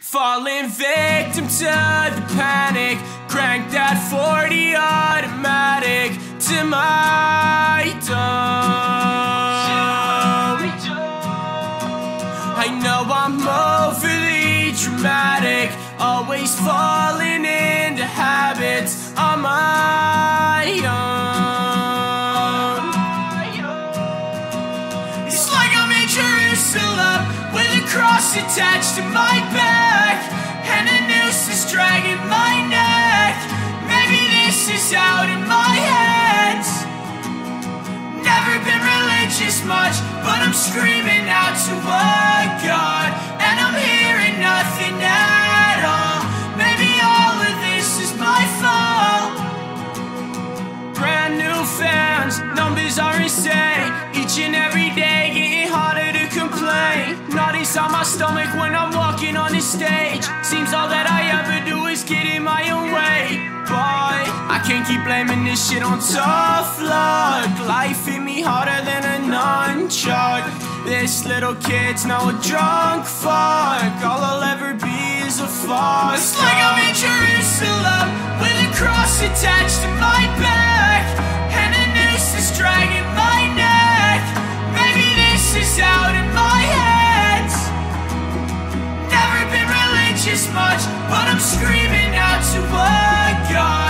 Falling victim to the panic. Crank that 40 automatic to my dome I know I'm overly dramatic. Always falling into habits on my own. It's like I'm With a cross attached to my back dragging my neck. Maybe this is out in my hands Never been religious much But I'm screaming out to a God And I'm hearing nothing at all. Maybe all of this is my fault. Brand new fans, numbers are insane. Each and every day getting harder to complain. Knot inside my stomach when I'm walking on the stage. Seems all that I ever do keep blaming this shit on tough luck. Life hit me harder than a nunchuck. This little kid's now a drunk fuck. All I'll ever be is a fuck It's like I'm in Jerusalem With a cross attached to my back And a noose is dragging my neck. Maybe this is out in my head. Never been religious much But I'm screaming out to a God